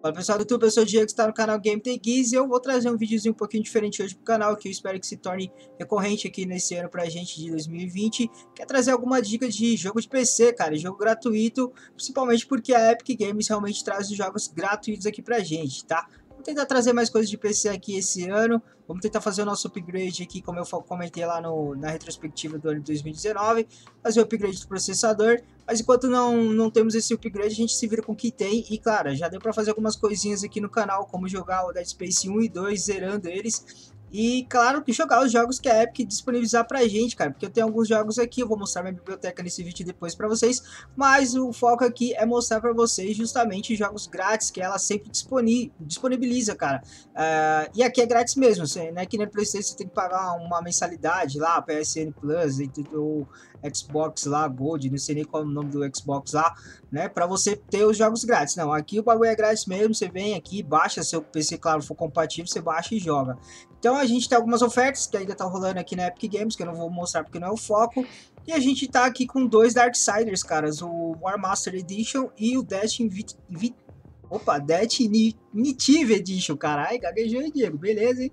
Fala pessoal do YouTube, eu sou o Diego, que está no canal Game The Geeks e eu vou trazer um videozinho um pouquinho diferente hoje pro canal, que eu espero que se torne recorrente aqui nesse ano pra gente de 2020, que é trazer alguma dica de jogo de PC, cara, jogo gratuito, principalmente porque a Epic Games realmente traz os jogos gratuitos aqui pra gente, tá? Vou tentar trazer mais coisas de PC aqui esse ano. Vamos tentar fazer o nosso upgrade aqui, como eu comentei lá no, na retrospectiva do ano de 2019. Fazer o upgrade do processador. Mas enquanto não, não temos esse upgrade, a gente se vira com o que tem. E claro, já deu para fazer algumas coisinhas aqui no canal, como jogar o Dead Space 1 e 2, zerando eles. E claro que jogar os jogos que a Epic disponibilizar pra gente, cara, porque eu tenho alguns jogos aqui, eu vou mostrar minha biblioteca nesse vídeo depois pra vocês, mas o foco aqui é mostrar pra vocês justamente jogos grátis que ela sempre disponibiliza, cara. Uh, e aqui é grátis mesmo, você, né, que no Playstation você tem que pagar uma mensalidade lá, PSN Plus, ou Xbox lá, Gold, não sei nem qual é o nome do Xbox lá, né, pra você ter os jogos grátis. Não, aqui o bagulho é grátis mesmo, você vem aqui, baixa, seu PC, claro, for compatível, você baixa e joga. Então a gente tem algumas ofertas que ainda tá rolando aqui na Epic Games, que eu não vou mostrar porque não é o foco. E a gente tá aqui com dois Darksiders, caras, o War Master Edition e o Destiny Opa, Definitive Edition, caralho, gaguejou Diego, beleza, hein?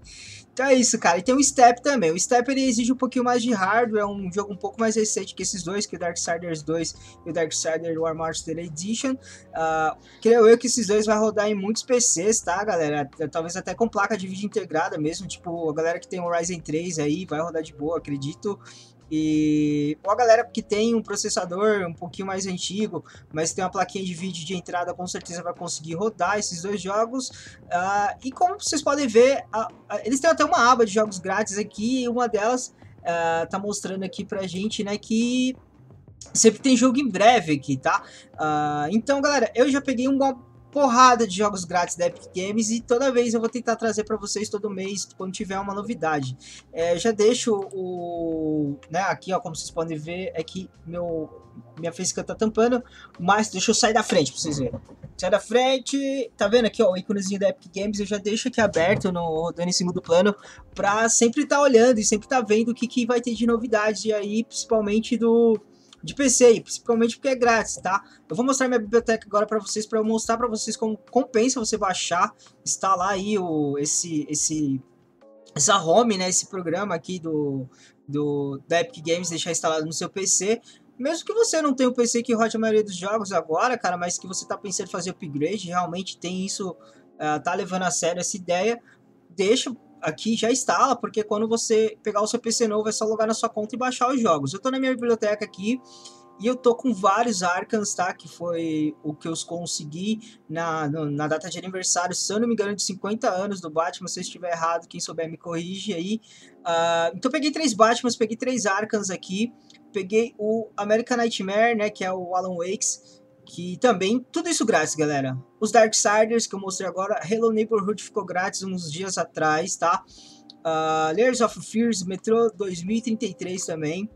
Então é isso, cara. E tem o Step também. O Step ele exige um pouquinho mais de hardware, é um jogo um pouco mais recente que esses dois, que o Darksiders 2 e o Darksiders Warmaster Edition. Uh, creio eu que esses dois vai rodar em muitos PCs, tá, galera? Talvez até com placa de vídeo integrada mesmo, tipo, a galera que tem o Ryzen 3 aí vai rodar de boa, acredito. E a galera que tem um processador um pouquinho mais antigo, mas tem uma plaquinha de vídeo de entrada, com certeza vai conseguir rodar esses dois jogos. Uh, e como vocês podem ver, eles têm até uma aba de jogos grátis aqui, e uma delas uh, tá mostrando aqui pra gente, né, que sempre tem jogo em breve aqui, tá? então, galera, eu já peguei uma porrada de jogos grátis da Epic Games e toda vez eu vou tentar trazer para vocês todo mês quando tiver uma novidade. É, já deixo o, né, aqui ó, como vocês podem ver, é que meu minha facecam tá tampando, mas deixa eu sair da frente para vocês verem. Sai da frente, tá vendo aqui ó, o íconezinho da Epic Games, eu já deixo aqui aberto no rodando em segundo plano para sempre estar tá olhando e sempre estar tá vendo o que, que vai ter de novidade aí, principalmente do de PC, principalmente porque é grátis, tá? Eu vou mostrar minha biblioteca agora para vocês, para eu mostrar para vocês como compensa você baixar, instalar aí o, esse, esse, essa home, né, esse programa aqui do, do, da Epic Games, deixar instalado no seu PC, mesmo que você não tenha o PC que rode a maioria dos jogos agora, cara, mas que você tá pensando em fazer upgrade, realmente tem isso, uh, tá levando a sério essa ideia, deixa aqui já instala, porque quando você pegar o seu PC novo é só logar na sua conta e baixar os jogos. Eu tô na minha biblioteca aqui e eu tô com vários Arkans, tá? Que foi o que eu consegui na, na data de aniversário, se eu não me engano, de 50 anos do Batman. Se eu estiver errado, quem souber me corrige aí. Uh, então peguei três Batmans, peguei três Arkans aqui. Peguei o American Nightmare, né? Que é o Alan Wakes que também, tudo isso grátis, galera. Os Darksiders, que eu mostrei agora, Hello Neighborhood ficou grátis uns dias atrás, tá? Uh, Layers of Fears, Metro 2033 também.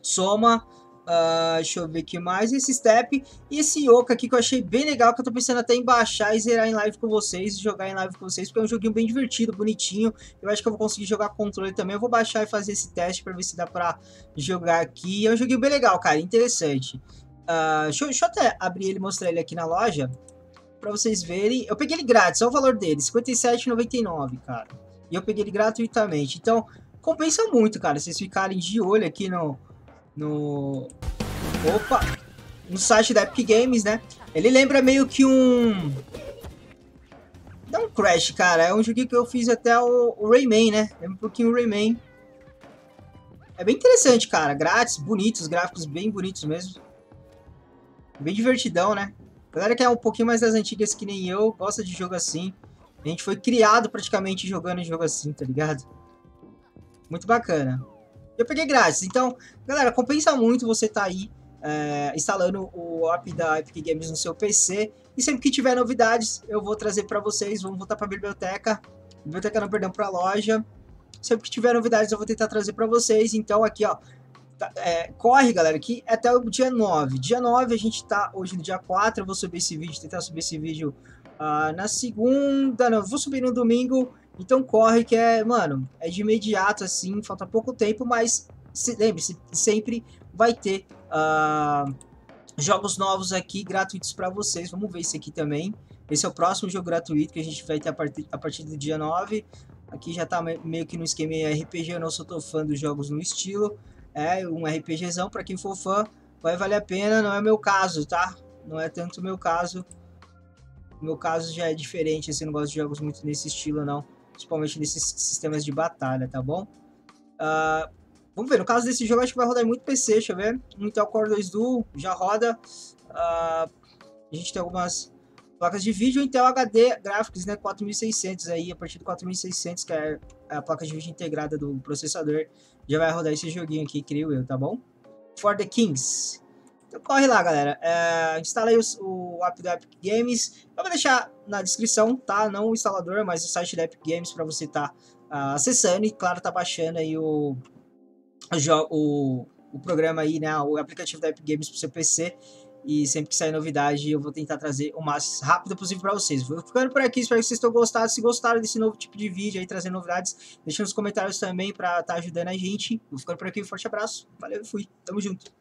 Soma, uh, deixa eu ver aqui mais, esse Step e esse Yoka aqui que eu achei bem legal, que eu tô pensando até em baixar e zerar em live com vocês, jogar em live com vocês, porque é um joguinho bem divertido, bonitinho, eu acho que eu vou conseguir jogar controle também, eu vou baixar e fazer esse teste pra ver se dá pra jogar aqui, é um joguinho bem legal, cara, interessante. Uh, deixa, deixa, eu até abrir ele e mostrar ele aqui na loja. Pra vocês verem. Eu peguei ele grátis, olha o valor dele. R$57,99, cara. E eu peguei ele gratuitamente. Então, compensa muito, cara. Vocês ficarem de olho aqui no... No... Opa! No site da Epic Games, né? Ele lembra meio que um... Dá um Crash, cara. É um joguinho que eu fiz até o, o Rayman, né? Lembra um pouquinho o Rayman. É bem interessante, cara. Grátis, bonitos, gráficos bem bonitos mesmo. Bem divertidão, né? Galera que é um pouquinho mais das antigas que nem eu, gosta de jogo assim. A gente foi criado praticamente jogando jogo assim, tá ligado? Muito bacana. Eu peguei grátis, então, galera, compensa muito você tá aí é, instalando o app da Epic Games no seu PC. E sempre que tiver novidades, eu vou trazer para vocês. Vamos voltar para a biblioteca. Biblioteca não perdão para a loja. Sempre que tiver novidades, eu vou tentar trazer para vocês. Então, aqui, ó, Tá, é, corre, galera, que é até o dia 9. Dia 9 a gente tá hoje no dia 4. Eu vou subir esse vídeo, tentar subir esse vídeo uh, na segunda. Não, vou subir no domingo. Então corre, que é, mano, é de imediato assim. Falta pouco tempo, mas se, lembre-se, sempre vai ter uh, jogos novos aqui gratuitos para vocês. Vamos ver esse aqui também. Esse é o próximo jogo gratuito que a gente vai ter a partir, a partir do dia 9. Aqui já tá meio que no esquema RPG, eu não sou tão fã dos jogos no estilo. É um RPGzão, para quem for fã, vai valer a pena, não é meu caso, tá? Não é tanto meu caso. Meu caso já é diferente, assim, não gosto de jogos muito nesse estilo, não. Principalmente nesses sistemas de batalha, tá bom? Uh, vamos ver, no caso desse jogo, acho que vai rodar muito PC, deixa eu ver. Intel Core 2 Duo já roda. Uh, a gente tem algumas placas de vídeo, Intel HD Graphics, né, 4600 aí, a partir do 4600, que é a placa de vídeo integrada do processador, já vai rodar esse joguinho aqui, creio eu, tá bom? For the Kings. Então corre lá, galera. É, instala aí o, o app do Epic Games. Eu vou deixar na descrição, tá? Não o instalador, mas o site da Epic Games para você estar tá, uh, acessando e, claro, tá baixando aí o, o, o programa aí, né? O aplicativo da Epic Games pro seu PC. E sempre que sair novidade, eu vou tentar trazer o mais rápido possível para vocês. Vou ficando por aqui, espero que vocês tenham gostado. Se gostaram desse novo tipo de vídeo aí, trazendo novidades, deixa nos comentários também para estar tá ajudando a gente. Vou ficando por aqui, um forte abraço. Valeu fui. Tamo junto.